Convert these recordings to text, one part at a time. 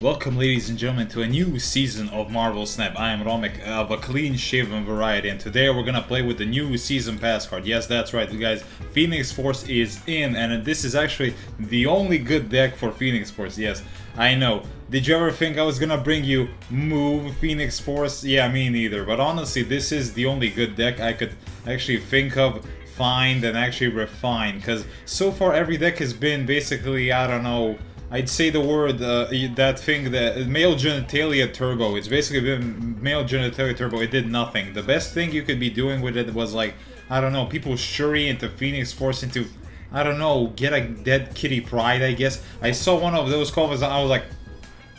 Welcome ladies and gentlemen to a new season of Marvel Snap. I am Romek of a clean shaven variety and today we're gonna play with the new season pass card. Yes, that's right you guys, Phoenix Force is in and this is actually the only good deck for Phoenix Force. Yes, I know. Did you ever think I was gonna bring you Move Phoenix Force? Yeah, me neither. But honestly, this is the only good deck I could actually think of find and actually refine because so far every deck has been basically, I don't know, I'd say the word, uh, that thing, that male genitalia turbo. It's basically male genitalia turbo. It did nothing. The best thing you could be doing with it was like, I don't know, people Shuri into Phoenix Force into, I don't know, get a dead Kitty Pryde, I guess. I saw one of those covers and I was like,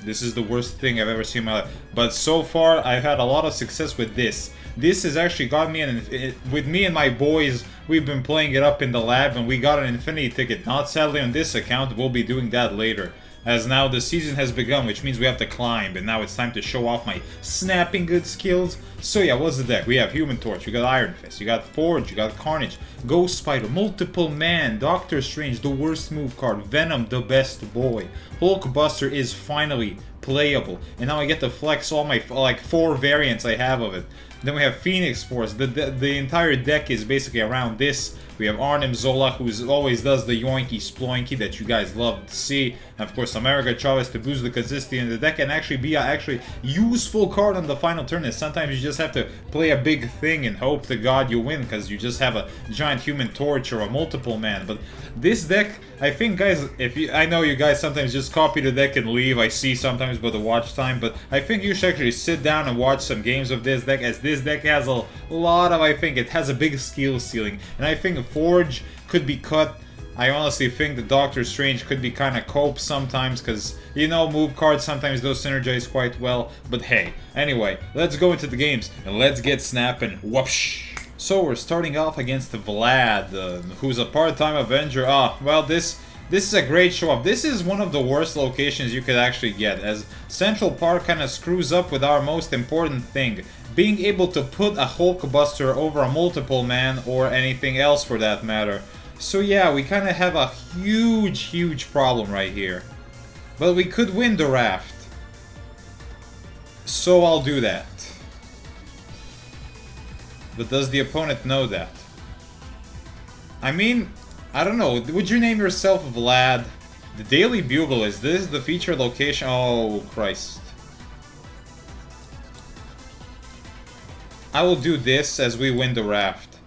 this is the worst thing I've ever seen in my life. But so far, I've had a lot of success with this. This has actually got me an... It, with me and my boys, we've been playing it up in the lab and we got an Infinity ticket. Not sadly on this account, we'll be doing that later. As now the season has begun, which means we have to climb, and now it's time to show off my snapping good skills. So yeah, what's the deck? We have Human Torch, we got Iron Fist, you got Forge, you got Carnage, Ghost Spider, Multiple Man, Doctor Strange, the worst move card, Venom, the best boy. Hulkbuster is finally playable, and now I get to flex all my, like, four variants I have of it. Then we have Phoenix Force. The, the, the entire deck is basically around this. We have Arnim Zola, who always does the yoinky sploinky that you guys love to see. And of course, America Chavez to boost the consistency in the deck and actually be an actually useful card on the final turn. And sometimes you just have to play a big thing and hope to God you win because you just have a giant human torch or a multiple man. But this deck, I think, guys, if you, I know you guys sometimes just copy the deck and leave. I see sometimes by the watch time, but I think you should actually sit down and watch some games of this deck as this deck has a lot of, I think, it has a big skill ceiling. And I think Forge could be cut. I honestly think the Doctor Strange could be kind of cope sometimes because, you know, move cards sometimes those synergize quite well. But hey, anyway, let's go into the games and let's get snapping. Whoopsh! So we're starting off against Vlad, uh, who's a part-time Avenger. Ah, well, this this is a great show-off. This is one of the worst locations you could actually get, as Central Park kind of screws up with our most important thing, being able to put a Hulkbuster over a multiple man or anything else for that matter. So yeah, we kind of have a huge, huge problem right here. But we could win the raft. So I'll do that. But does the opponent know that? I mean, I don't know, would you name yourself Vlad? The Daily Bugle, is this the feature location? Oh, Christ. I will do this as we win the raft.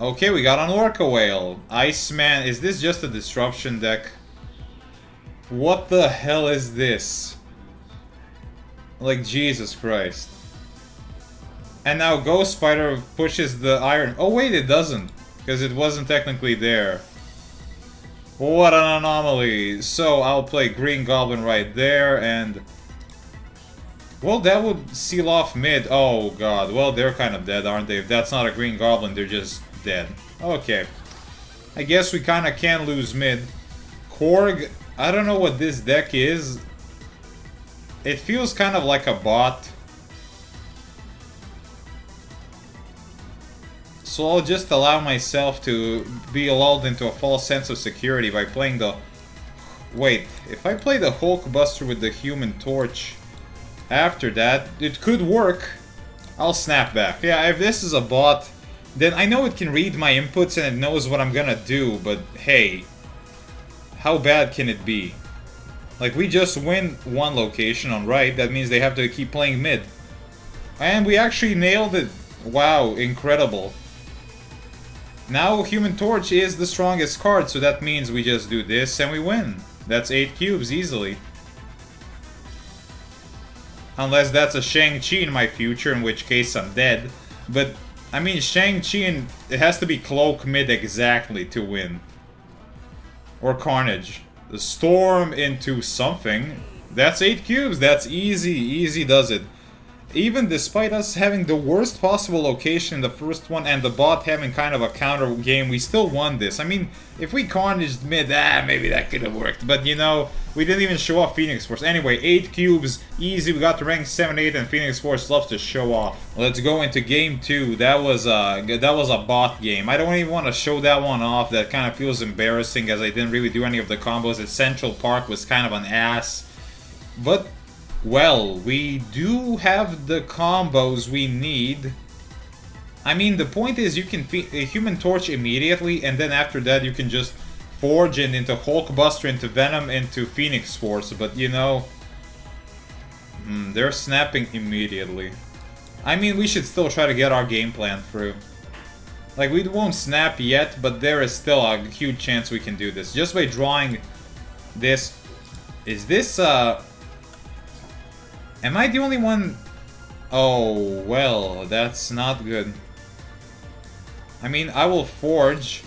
Okay, we got an Orca Whale. Iceman, is this just a disruption deck? What the hell is this? Like, Jesus Christ. And now Ghost Spider pushes the iron. Oh wait, it doesn't. Because it wasn't technically there. What an anomaly. So I'll play Green Goblin right there and... Well, that would seal off mid. Oh god. Well, they're kind of dead, aren't they? If that's not a Green Goblin, they're just dead. Okay. I guess we kind of can lose mid. Korg, I don't know what this deck is. It feels kind of like a bot. So I'll just allow myself to be lulled into a false sense of security by playing the... Wait, if I play the Hulkbuster with the Human Torch after that, it could work. I'll snap back. Yeah, if this is a bot, then I know it can read my inputs and it knows what I'm gonna do, but hey, how bad can it be? Like, we just win one location on right, that means they have to keep playing mid. And we actually nailed it. Wow, incredible. Now Human Torch is the strongest card, so that means we just do this and we win. That's 8 cubes easily. Unless that's a Shang-Chi in my future, in which case I'm dead. But, I mean, Shang-Chi, it has to be Cloak mid exactly to win. Or Carnage. The Storm into something. That's 8 cubes, that's easy, easy does it. Even despite us having the worst possible location in the first one and the bot having kind of a counter game, we still won this. I mean, if we carnaged mid, ah, maybe that could have worked. But, you know, we didn't even show off Phoenix Force. Anyway, 8 cubes, easy. We got to rank 7-8 and Phoenix Force loves to show off. Let's go into game 2. That was, a, that was a bot game. I don't even want to show that one off. That kind of feels embarrassing as I didn't really do any of the combos. At Central Park was kind of an ass. But well, we do have the combos we need. I mean, the point is you can a Human Torch immediately, and then after that you can just forge it into Hulkbuster, into Venom, into Phoenix Force, but you know... Hmm, they're snapping immediately. I mean, we should still try to get our game plan through. Like, we won't snap yet, but there is still a huge chance we can do this. Just by drawing this... Is this, uh... Am I the only one... Oh, well, that's not good. I mean, I will forge,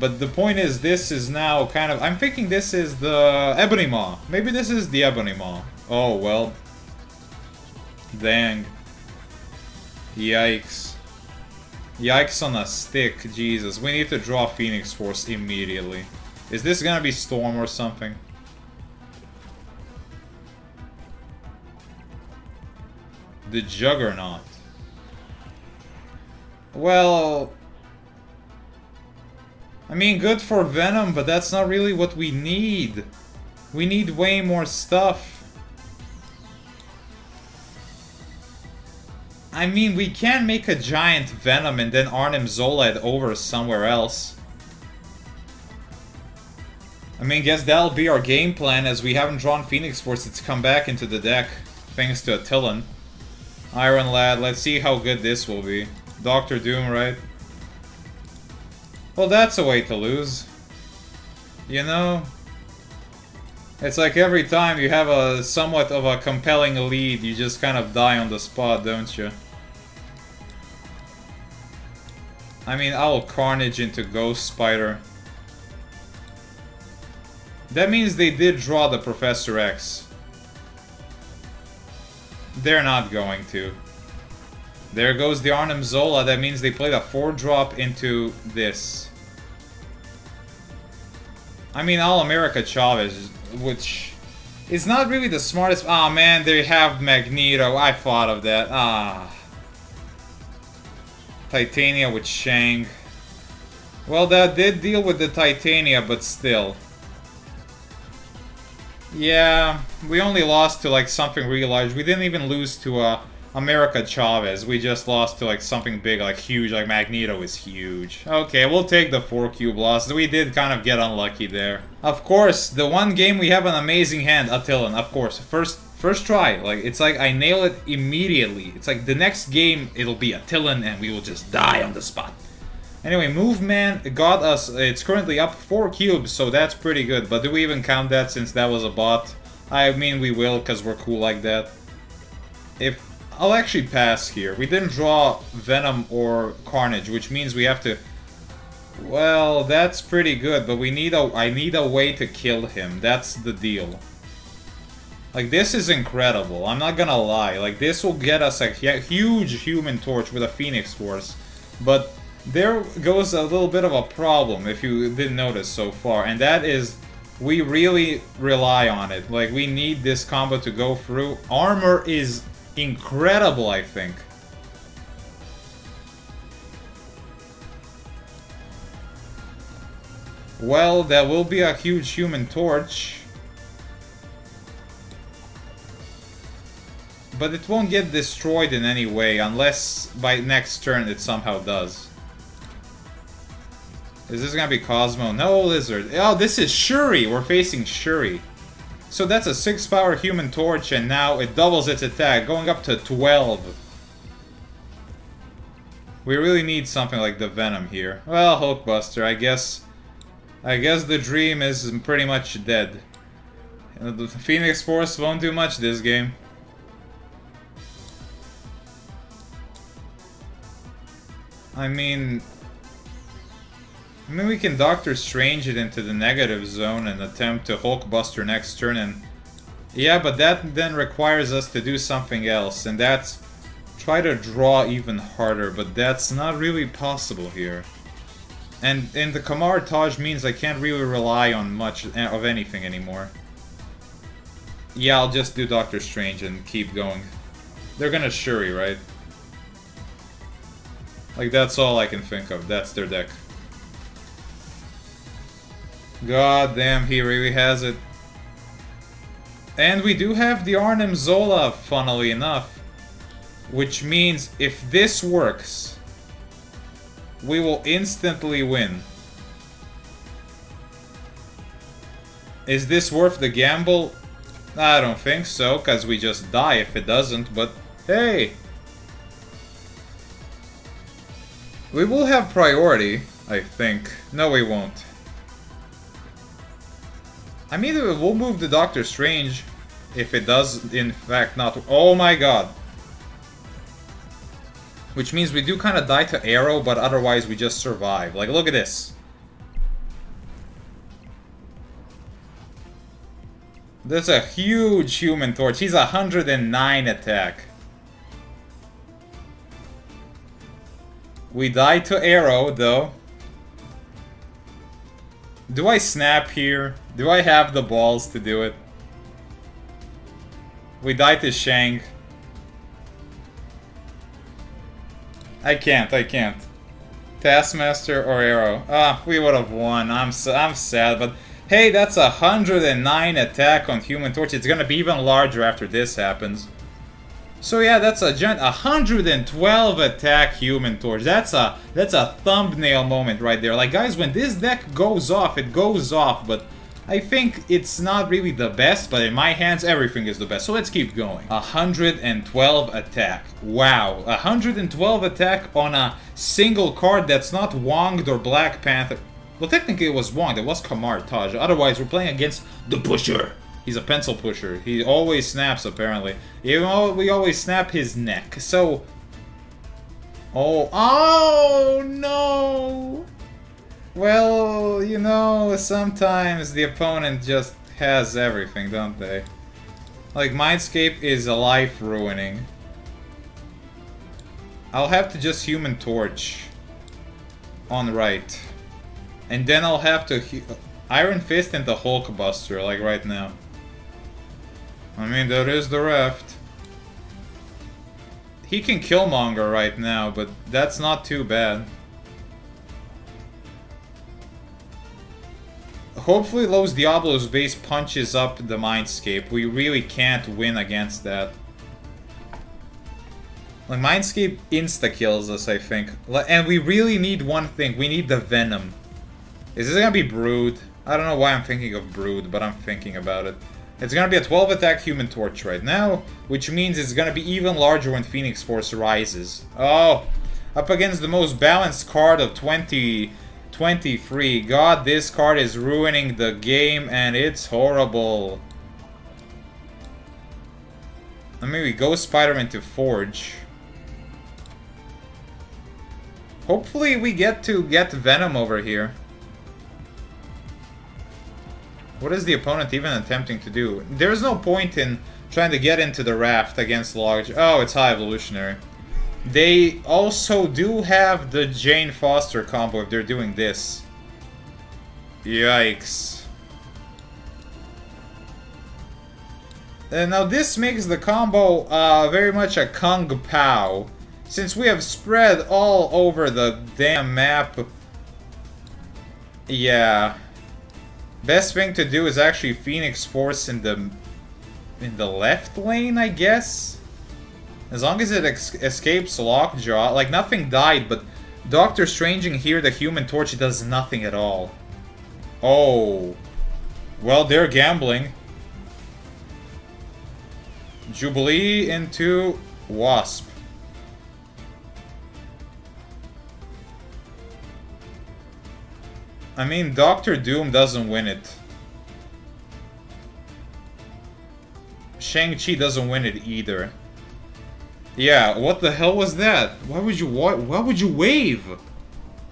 but the point is this is now kind of... I'm thinking this is the Ebony Maw. Maybe this is the Ebony Maw. Oh, well. Dang. Yikes. Yikes on a stick, Jesus. We need to draw Phoenix Force immediately. Is this gonna be Storm or something? The Juggernaut. Well... I mean, good for Venom, but that's not really what we need. We need way more stuff. I mean, we can make a giant Venom and then Arnim Zola over somewhere else. I mean, guess that'll be our game plan as we haven't drawn Phoenix Force. It's come back into the deck, thanks to Attilan. Iron Lad, let's see how good this will be. Doctor Doom, right? Well, that's a way to lose. You know? It's like every time you have a somewhat of a compelling lead, you just kind of die on the spot, don't you? I mean, I'll Carnage into Ghost Spider. That means they did draw the Professor X. They're not going to. There goes the Arnim Zola. That means they played a 4-drop into this. I mean, All-America Chavez, which is not really the smartest... Ah, oh, man, they have Magneto. I thought of that. Ah. Titania with Shang. Well, that did deal with the Titania, but still. Yeah, we only lost to like something really large. We didn't even lose to uh, America Chavez. We just lost to like something big, like huge, like Magneto is huge. Okay, we'll take the 4 cube loss. We did kind of get unlucky there. Of course, the one game we have an amazing hand, Attilan, of course. First first try, like it's like I nail it immediately. It's like the next game it'll be Attilan and we will just die on the spot. Anyway, Man got us, it's currently up 4 cubes, so that's pretty good. But do we even count that since that was a bot? I mean we will, because we're cool like that. If I'll actually pass here. We didn't draw Venom or Carnage, which means we have to... Well, that's pretty good, but we need a... I need a way to kill him. That's the deal. Like, this is incredible. I'm not gonna lie. Like, this will get us a huge Human Torch with a Phoenix Force. But there goes a little bit of a problem, if you didn't notice so far, and that is we really rely on it. Like, we need this combo to go through. Armor is incredible, I think. Well, that will be a huge human torch. But it won't get destroyed in any way, unless by next turn it somehow does. Is this gonna be Cosmo? No, Lizard. Oh, this is Shuri! We're facing Shuri. So that's a 6 power Human Torch, and now it doubles its attack, going up to 12. We really need something like the Venom here. Well, Hulkbuster, I guess... I guess the dream is pretty much dead. Uh, the Phoenix Force won't do much this game. I mean, I mean, we can Doctor Strange it into the negative zone and attempt to Hulkbuster next turn and... Yeah, but that then requires us to do something else, and that's try to draw even harder, but that's not really possible here. And, and the Kamar Taj means I can't really rely on much eh, of anything anymore. Yeah, I'll just do Doctor Strange and keep going. They're gonna Shuri, right? Like, that's all I can think of. That's their deck. God damn, he really has it. And we do have the Arnim Zola, funnily enough. Which means if this works, we will instantly win. Is this worth the gamble? I don't think so, because we just die if it doesn't, but hey! We will have priority, I think. No, we won't. I mean, we'll move the Doctor Strange if it does, in fact, not... Oh my god! Which means we do kind of die to arrow, but otherwise we just survive. Like, look at this. That's a huge human torch. He's 109 attack. We die to arrow, though. Do I snap here? Do I have the balls to do it? We die to Shank. I can't, I can't. Taskmaster or Arrow. Ah, we would have won. I'm I'm sad, but hey, that's a 109 attack on Human Torch. It's gonna be even larger after this happens. So yeah, that's a giant 112 attack Human Torch. That's a that's a thumbnail moment right there. Like guys, when this deck goes off, it goes off, but I think it's not really the best, but in my hands, everything is the best. So let's keep going. 112 attack. Wow. 112 attack on a single card that's not Wonged or Black Panther. Well, technically it was Wonged. It was Kamar Taj. Otherwise, we're playing against the Pusher. He's a pencil pusher. He always snaps, apparently. Even though we always snap his neck. So... Oh, oh no! Well, you know, sometimes the opponent just has everything, don't they? Like, Mindscape is a life ruining. I'll have to just Human Torch on right. And then I'll have to Iron Fist into Hulk Buster, like right now. I mean, there is the Raft. He can kill Killmonger right now, but that's not too bad. Hopefully Los Diablos base punches up the Mindscape. We really can't win against that. Like, Mindscape insta-kills us, I think. And we really need one thing. We need the Venom. Is this gonna be Brood? I don't know why I'm thinking of Brood, but I'm thinking about it. It's gonna be a 12 attack Human Torch right now, which means it's gonna be even larger when Phoenix Force rises. Oh, up against the most balanced card of 20 23. God, this card is ruining the game and it's horrible. I mean, we go Spider-Man to Forge. Hopefully we get to get Venom over here. What is the opponent even attempting to do? There's no point in trying to get into the raft against Log... Oh, it's High Evolutionary. They also do have the Jane Foster combo if they're doing this. Yikes. And now this makes the combo uh, very much a Kung Pao. Since we have spread all over the damn map. Yeah. Best thing to do is actually Phoenix Force in the in the left lane, I guess? As long as it escapes Lockjaw, like nothing died, but Doctor Strange in here, the Human Torch does nothing at all. Oh. Well, they're gambling. Jubilee into Wasp. I mean, Doctor Doom doesn't win it. Shang-Chi doesn't win it either. Yeah, what the hell was that? Why would you why, why would you wave?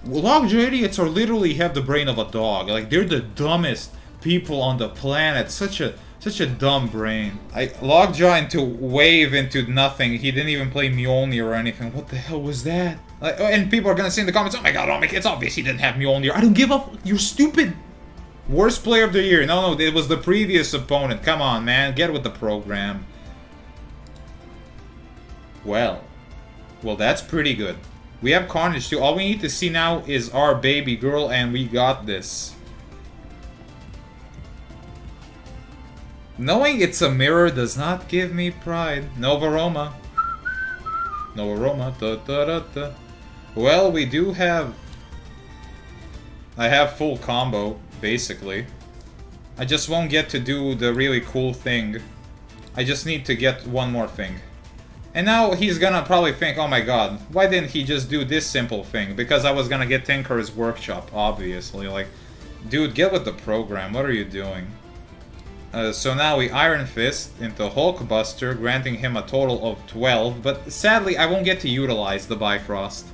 Lockjaw idiots are literally have the brain of a dog. Like they're the dumbest people on the planet. Such a Such a dumb brain. I Lockjaw into Wave into nothing. He didn't even play Mjolnir or anything. What the hell was that? Like, oh, and people are gonna say in the comments, oh my god, Romek, it's obvious he didn't have Mjolnir. I don't give up. You're stupid. Worst player of the year. No, no, it was the previous opponent. Come on, man. Get with the program. Well. Well, that's pretty good. We have Carnage too. All we need to see now is our baby girl, and we got this. Knowing it's a mirror does not give me pride. Nova Roma. Nova Roma. Da, da, da. Well, we do have... I have full combo, basically. I just won't get to do the really cool thing. I just need to get one more thing. And now he's gonna probably think, oh my god, why didn't he just do this simple thing? Because I was gonna get Tinker's Workshop, obviously. Like, dude, get with the program, what are you doing? Uh, so now we Iron Fist into Hulkbuster, granting him a total of 12, but sadly I won't get to utilize the Bifrost.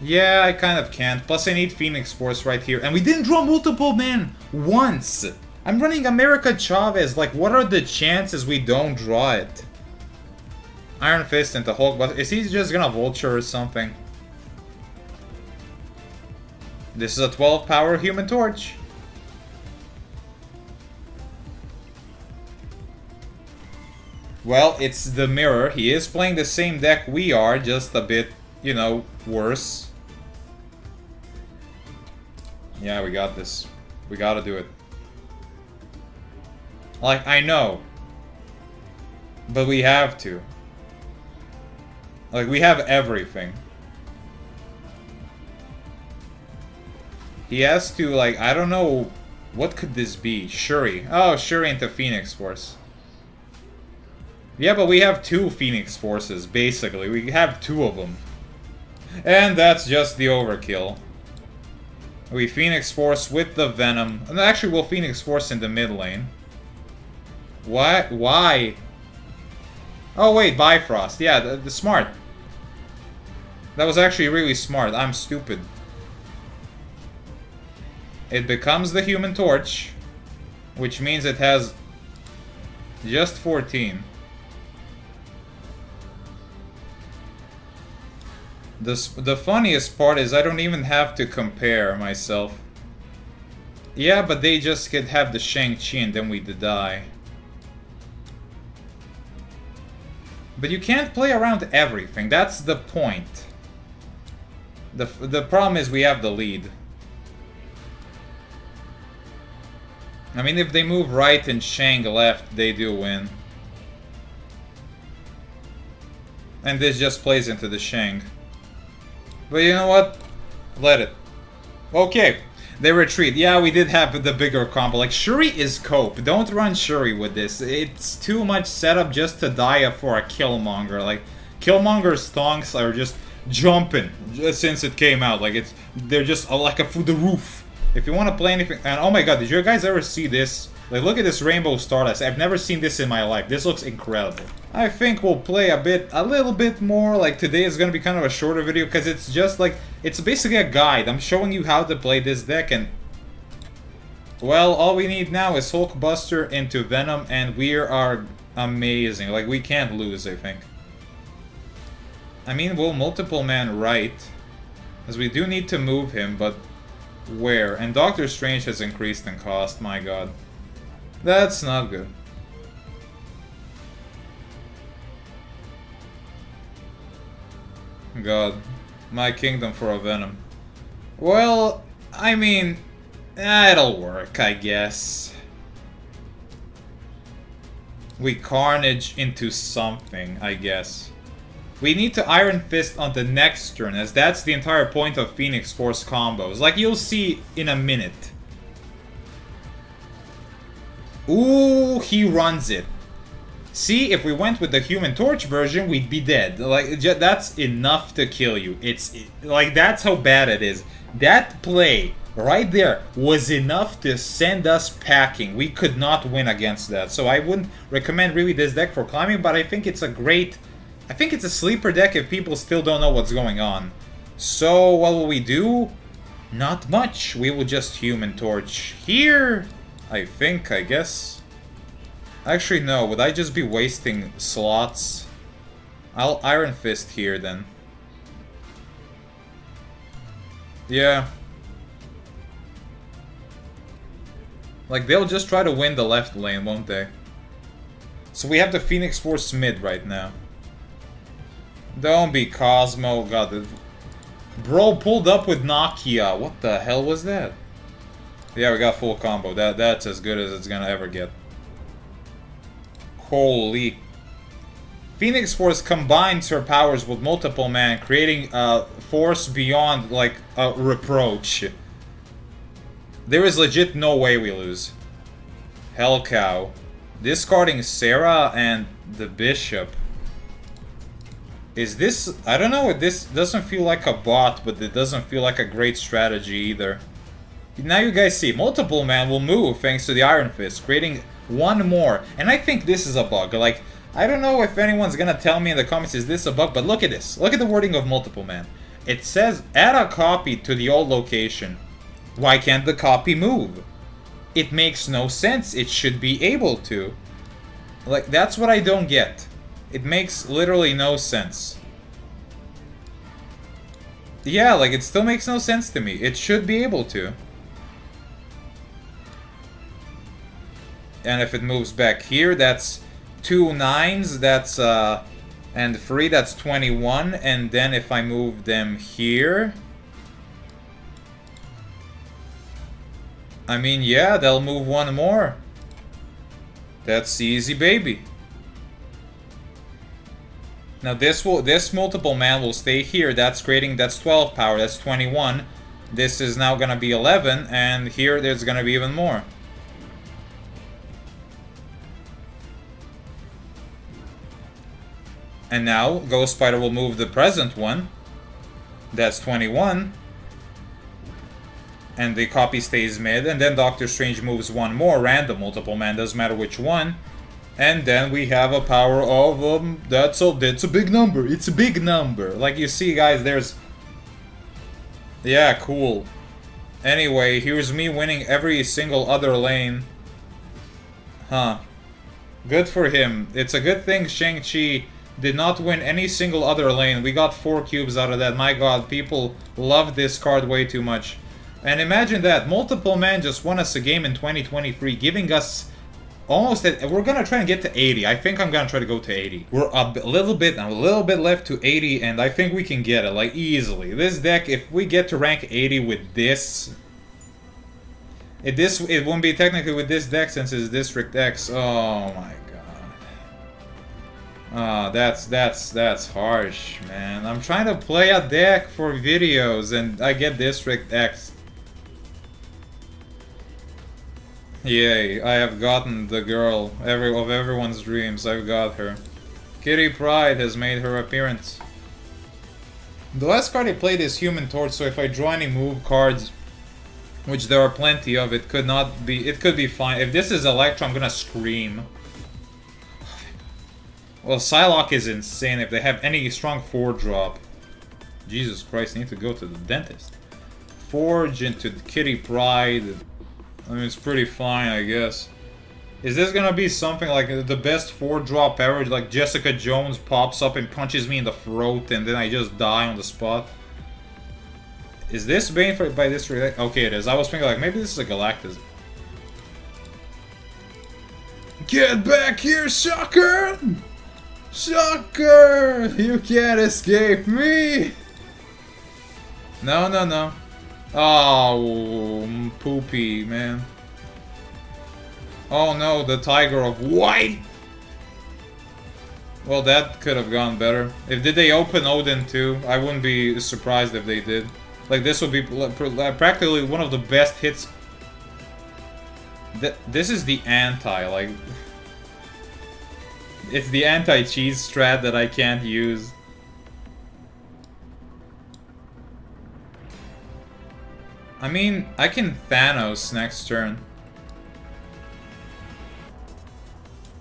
Yeah, I kind of can't. Plus I need Phoenix Force right here. And we didn't draw multiple men once! I'm running America Chavez, like what are the chances we don't draw it? Iron Fist into But Is he just gonna Vulture or something? This is a 12 power Human Torch. Well, it's the mirror. He is playing the same deck we are, just a bit, you know, worse. Yeah, we got this. We gotta do it. Like, I know. But we have to. Like, we have everything. He has to, like, I don't know... What could this be? Shuri. Oh, Shuri into Phoenix Force. Yeah, but we have two Phoenix Forces, basically. We have two of them. And that's just the overkill. We Phoenix Force with the Venom. And actually, we'll Phoenix Force in the mid lane. Why? Why? Oh, wait, Bifrost. Yeah, the, the smart. That was actually really smart. I'm stupid. It becomes the Human Torch, which means it has just 14. The, the funniest part is I don't even have to compare myself. Yeah, but they just could have the Shang-Chi and then we die. But you can't play around everything, that's the point. The, the problem is we have the lead. I mean, if they move right and Shang left, they do win. And this just plays into the Shang. But you know what? Let it. Okay. They retreat. Yeah, we did have the bigger combo. Like, Shuri is cope. Don't run Shuri with this. It's too much setup just to die for a Killmonger. Like, Killmonger's thongs are just jumping since it came out. Like, it's they're just like a through the roof. If you want to play anything... And oh my god, did you guys ever see this? Like, look at this Rainbow Stardust. I've never seen this in my life. This looks incredible. I think we'll play a bit, a little bit more. Like, today is going to be kind of a shorter video because it's just like, it's basically a guide. I'm showing you how to play this deck and... Well, all we need now is Hulkbuster into Venom and we are amazing. Like, we can't lose, I think. I mean, we'll multiple man right. As we do need to move him, but where? And Doctor Strange has increased in cost, my god. That's not good. God. My kingdom for a Venom. Well, I mean, it'll work, I guess. We Carnage into something, I guess. We need to Iron Fist on the next turn, as that's the entire point of Phoenix Force combos. Like you'll see in a minute. Ooh, he runs it. See, if we went with the Human Torch version, we'd be dead. Like, that's enough to kill you. It's, like, that's how bad it is. That play, right there, was enough to send us packing. We could not win against that. So I wouldn't recommend really this deck for climbing, but I think it's a great... I think it's a sleeper deck if people still don't know what's going on. So, what will we do? Not much. We will just Human Torch here I think, I guess. Actually, no. Would I just be wasting slots? I'll Iron Fist here, then. Yeah. Like, they'll just try to win the left lane, won't they? So we have the Phoenix Force mid right now. Don't be Cosmo. God, Bro pulled up with Nakia. What the hell was that? Yeah, we got full combo. That That's as good as it's gonna ever get. Holy. Phoenix Force combines her powers with multiple man, creating a force beyond, like, a reproach. There is legit no way we lose. Hell cow. Discarding Sarah and the Bishop. Is this... I don't know, this doesn't feel like a bot, but it doesn't feel like a great strategy either. Now you guys see, multiple man will move thanks to the Iron Fist, creating one more. And I think this is a bug. Like, I don't know if anyone's gonna tell me in the comments is this a bug, but look at this. Look at the wording of multiple man. It says, add a copy to the old location. Why can't the copy move? It makes no sense. It should be able to. Like, that's what I don't get. It makes literally no sense. Yeah, like, it still makes no sense to me. It should be able to. And if it moves back here, that's two nines, that's, uh, and three, that's 21. And then if I move them here... I mean, yeah, they'll move one more. That's easy, baby. Now this will this multiple man will stay here. That's creating that's 12 power. That's 21. This is now gonna be 11, and here there's gonna be even more. And now Ghost Spider will move the present one. That's 21. And the copy stays mid. And then Doctor Strange moves one more random multiple man. Doesn't matter which one. And then we have a power of, um, that's a, that's a big number. It's a big number. Like you see, guys, there's... Yeah, cool. Anyway, here's me winning every single other lane. Huh. Good for him. It's a good thing Shang-Chi did not win any single other lane. We got 4 cubes out of that. My god, people love this card way too much. And imagine that, multiple man just won us a game in 2023, giving us almost, at, we're gonna try and get to 80. I think I'm gonna try to go to 80. We're a little bit, a little bit left to 80, and I think we can get it, like, easily. This deck, if we get to rank 80 with this, it, this, it won't be technically with this deck since it's District X. Oh my Ah, that's that's that's harsh, man. I'm trying to play a deck for videos and I get District X. Yay, I have gotten the girl every of everyone's dreams. I've got her. Kitty Pryde has made her appearance. The last card I played is Human Torch, so if I draw any move cards, which there are plenty of, it could not be, it could be fine. If this is Electro, I'm gonna scream. Well, Psylocke is insane if they have any strong 4-drop. Jesus Christ, I need to go to the dentist. Forge into Kitty Pryde. I mean, it's pretty fine, I guess. Is this gonna be something like the best 4-drop ever? Like Jessica Jones pops up and punches me in the throat and then I just die on the spot? Is this Bane for, by this Okay, it is. I was thinking like, maybe this is a Galactus. Get back here, sucker! Shocker! You can't escape me! No, no, no. Oh, poopy, man. Oh no, the Tiger of White! Well, that could have gone better. If did they open Odin too, I wouldn't be surprised if they did. Like, this would be practically one of the best hits. This is the anti, like... It's the anti-cheese strat that I can't use. I mean, I can Thanos next turn.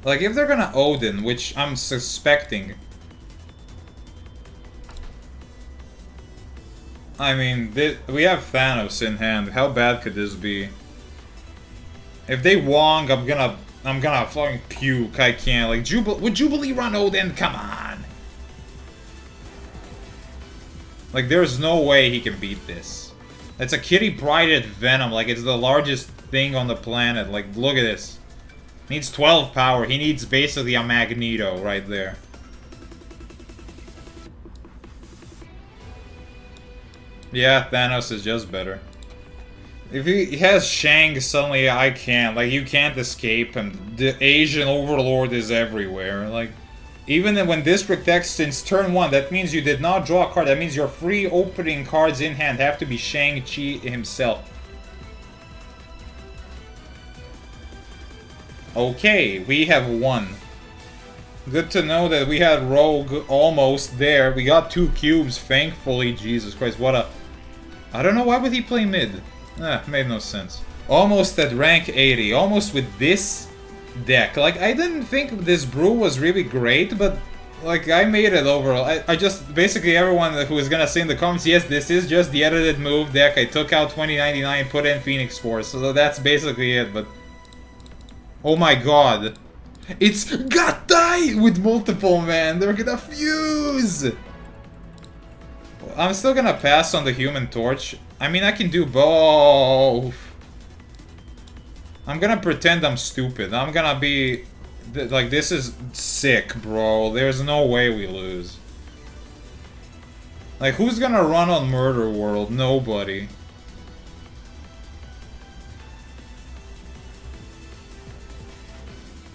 Like, if they're gonna Odin, which I'm suspecting... I mean, we have Thanos in hand. How bad could this be? If they Wong, I'm gonna I'm gonna fucking puke. I can't. Like Jubilee would Jubilee run Odin? Come on. Like there's no way he can beat this. It's a kitty prided venom, like it's the largest thing on the planet. Like look at this. Needs 12 power. He needs basically a Magneto right there. Yeah, Thanos is just better. If he has Shang, suddenly I can't. Like, you can't escape him. The Asian Overlord is everywhere. Like, even when District X since turn 1, that means you did not draw a card. That means your free opening cards in hand have to be Shang-Chi himself. Okay, we have won. Good to know that we had Rogue almost there. We got two cubes, thankfully. Jesus Christ, what a... I don't know, why would he play mid? Ah, made no sense. Almost at rank 80, almost with this deck. Like, I didn't think this brew was really great, but like, I made it overall. I, I just, basically everyone who is gonna say in the comments, yes, this is just the edited move deck. I took out 2099, put in Phoenix Force, so that's basically it, but... Oh my god. It's Gatai with multiple, man. They're gonna fuse. I'm still gonna pass on the Human Torch. I mean, I can do both. I'm gonna pretend I'm stupid. I'm gonna be... Like, this is sick, bro. There's no way we lose. Like, who's gonna run on Murder World? Nobody.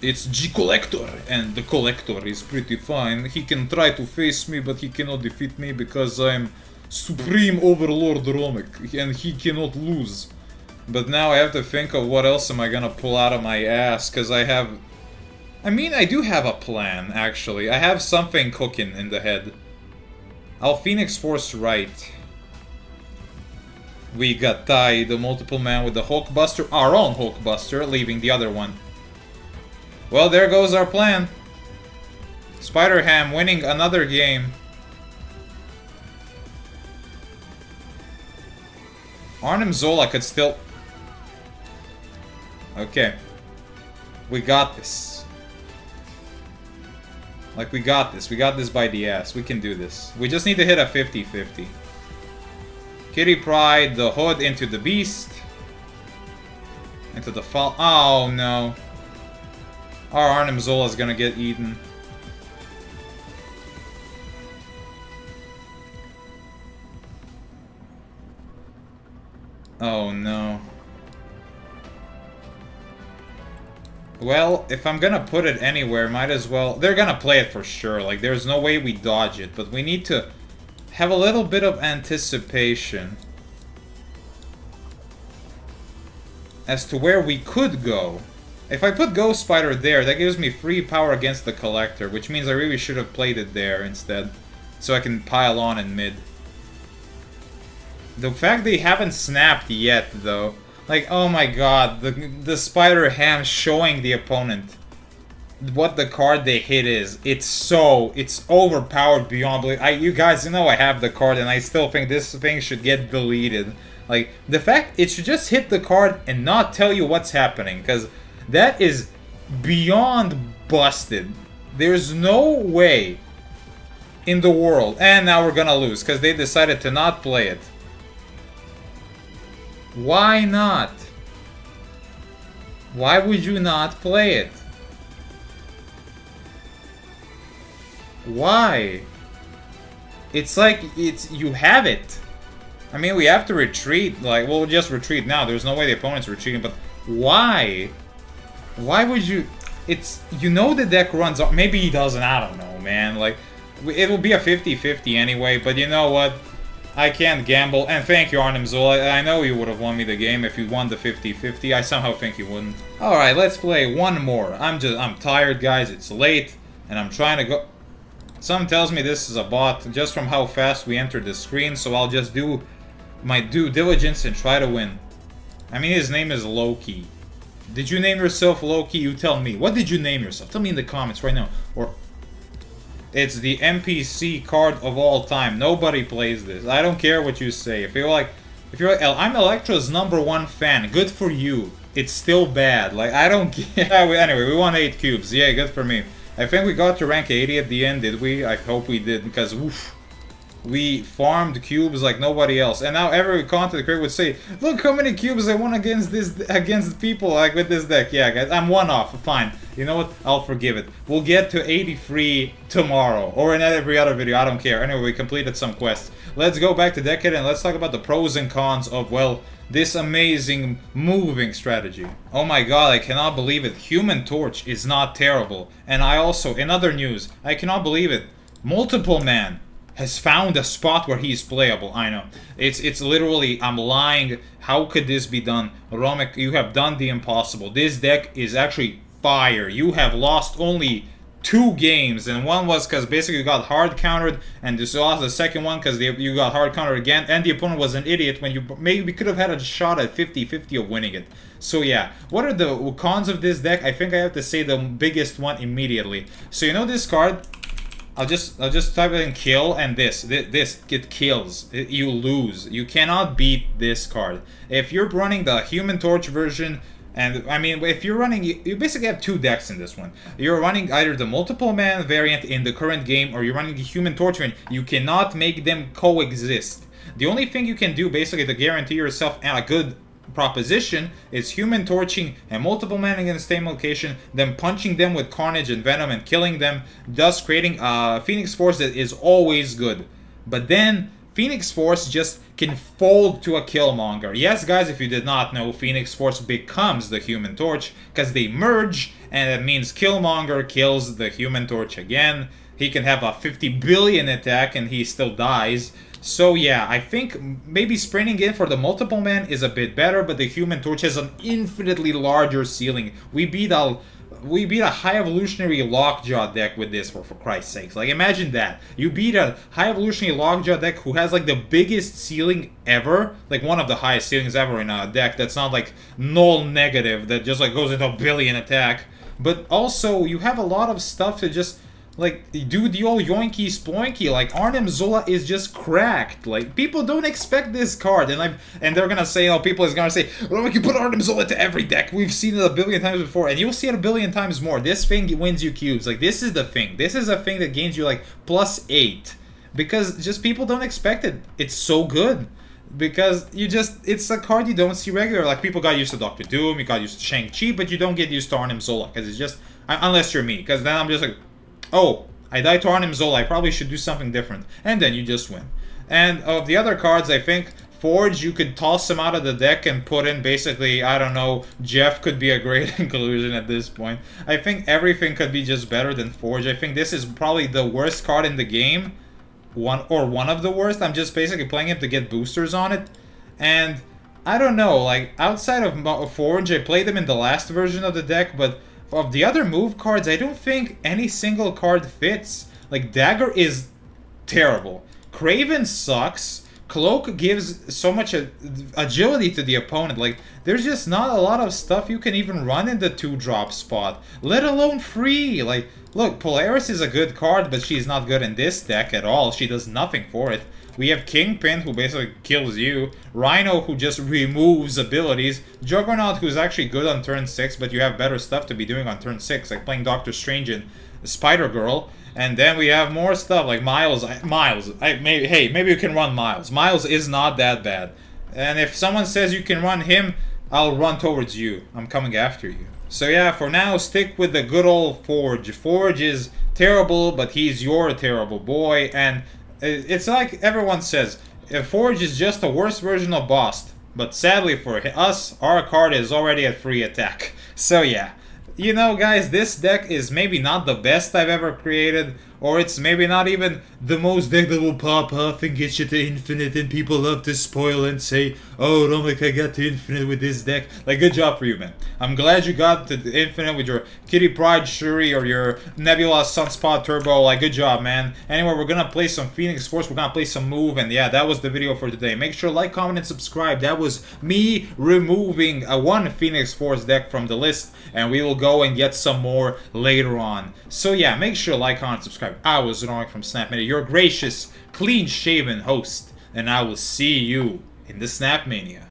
It's G-Collector, and the Collector is pretty fine. He can try to face me, but he cannot defeat me because I'm Supreme Overlord Romek, and he cannot lose. But now I have to think of what else am I gonna pull out of my ass, because I have... I mean, I do have a plan, actually. I have something cooking in the head. I'll Phoenix Force right. We got Tai, the multiple man with the Hulkbuster, our own Hulkbuster, leaving the other one. Well, there goes our plan. Spider-Ham winning another game. Arnim Zola could still... Okay. We got this. Like, we got this. We got this by the ass. We can do this. We just need to hit a 50-50. Kitty Pryde, the hood into the beast. Into the fall. Oh, no. Our Arnim Zola is gonna get eaten. Oh no. Well, if I'm gonna put it anywhere, might as well... They're gonna play it for sure, like there's no way we dodge it, but we need to have a little bit of anticipation as to where we could go. If I put Ghost Spider there, that gives me free power against the Collector, which means I really should have played it there instead. So I can pile on in mid. The fact they haven't snapped yet, though. Like, oh my god, the, the Spider-Ham showing the opponent what the card they hit is. It's so, it's overpowered beyond belief. I, you guys you know I have the card and I still think this thing should get deleted. Like, the fact it should just hit the card and not tell you what's happening, because that is beyond busted. There's no way in the world. And now we're gonna lose because they decided to not play it. Why not? Why would you not play it? Why? It's like it's you have it. I mean, we have to retreat. Like, we'll just retreat now. There's no way the opponent's retreating, but why? Why would you... It's... You know the deck runs... Maybe he doesn't, I don't know, man. Like, it will be a 50-50 anyway, but you know what? I can't gamble. And thank you, Arnim Zola. I know you would have won me the game if you won the 50-50. I somehow think you wouldn't. Alright, let's play one more. I'm just... I'm tired, guys. It's late. And I'm trying to go... Someone tells me this is a bot just from how fast we entered the screen, so I'll just do my due diligence and try to win. I mean, his name is Loki. Did you name yourself Loki? You tell me. What did you name yourself? Tell me in the comments right now. Or it's the NPC card of all time. Nobody plays this. I don't care what you say. If you're like, if you're like, I'm Elektra's number one fan. Good for you. it's still bad. Like, I don't get... anyway, we won 8 cubes. Yeah, good for me. I think we got to rank 80 at the end, did we? I hope we did, because, oof, we farmed cubes like nobody else. And now every content creator would say, look how many cubes I won against this against people like with this deck. Yeah, guys, I'm one off. Fine. You know what? I'll forgive it. We'll get to 83 tomorrow. Or in every other video. I don't care. Anyway, we completed some quests. Let's go back to Decade and let's talk about the pros and cons of, well, this amazing moving strategy. Oh my god, I cannot believe it. Human Torch is not terrible. And I also, in other news, I cannot believe it. Multiple Man has found a spot where he's playable. I know. It's it's literally, I'm lying. How could this be done? Romek, you have done the impossible. This deck is actually fire. You have lost only two games, and one was because basically you got hard countered, and this lost the second one because you got hard countered again, and the opponent was an idiot when you maybe could have had a shot at 50-50 of winning it. So yeah, what are the cons of this deck? I think I have to say the biggest one immediately. So you know this card, I'll just I'll just type in kill and this this it kills you lose. You cannot beat this card. If you're running the Human Torch version and I mean if you're running you basically have two decks in this one. You're running either the multiple man variant in the current game or you're running the Human Torch variant. You cannot make them coexist. The only thing you can do basically to guarantee yourself a good proposition is human torching and multiple men in the same location, then punching them with carnage and venom and killing them, thus creating a Phoenix Force that is always good. But then Phoenix Force just can fold to a Killmonger. Yes, guys, if you did not know, Phoenix Force becomes the Human Torch because they merge, and it means Killmonger kills the Human Torch again. He can have a 50 billion attack and he still dies. So yeah, I think maybe sprinting in for the multiple man is a bit better, but the Human Torch has an infinitely larger ceiling. We beat a we beat a high evolutionary lockjaw deck with this for for Christ's sakes. Like imagine that. You beat a high evolutionary lockjaw deck who has like the biggest ceiling ever, like one of the highest ceilings ever in a deck that's not like null negative that just like goes into a billion attack. But also you have a lot of stuff to just like, do the old yoinky sploinky. Like, Arnim Zola is just cracked. Like, people don't expect this card. And I've, and they're gonna say, oh, people is gonna say, well, we can put Arnim Zola to every deck. We've seen it a billion times before. And you'll see it a billion times more. This thing wins you cubes. Like, this is the thing. This is a thing that gains you, like, plus eight. Because just people don't expect it. It's so good because you just it's a card you don't see regular like people got used to Doctor Doom you got used to Shang-Chi but you don't get used to Arnim Zola because it's just unless you're me because then I'm just like oh, I died to Arnim Zola, I probably should do something different. And then you just win. And of the other cards, I think Forge, you could toss him out of the deck and put in basically, I don't know, Jeff could be a great inclusion at this point. I think everything could be just better than Forge. I think this is probably the worst card in the game. One Or one of the worst. I'm just basically playing him to get boosters on it. And I don't know, like, outside of Forge, I played him in the last version of the deck, but of the other move cards, I don't think any single card fits. Like, Dagger is terrible. Kraven sucks. Cloak gives so much agility to the opponent. Like, there's just not a lot of stuff you can even run in the 2-drop spot. Let alone free. Like, look, Polaris is a good card, but she's not good in this deck at all. She does nothing for it. We have Kingpin, who basically kills you. Rhino, who just removes abilities. Juggernaut, who's actually good on turn 6, but you have better stuff to be doing on turn 6, like playing Doctor Strange and Spider-Girl. And then we have more stuff, like Miles. Miles, I, maybe, hey, maybe you can run Miles. Miles is not that bad. And if someone says you can run him, I'll run towards you. I'm coming after you. So yeah, for now, stick with the good old Forge. Forge is terrible, but he's your terrible boy. And it's like everyone says, Forge is just a worse version of Bast. But sadly for us, our card is already at free attack. So yeah, you know guys, this deck is maybe not the best I've ever created, or it's maybe not even the most deck that will pop off and get you to infinite and people love to spoil and say, oh Romek, I got to infinite with this deck. Like, good job for you, man. I'm glad you got to infinite with your Kitty Pryde Shuri or your Nebula Sunspot Turbo. Like, good job, man. Anyway, we're gonna play some Phoenix Force. We're gonna play some Move, and yeah, that was the video for today. Make sure like, comment, and subscribe. That was me removing a one Phoenix Force deck from the list, and we will go and get some more later on. So yeah, make sure like, comment, subscribe. I was Romek from Snap Mania, your gracious, clean-shaven host, and I will see you in the Snap Mania.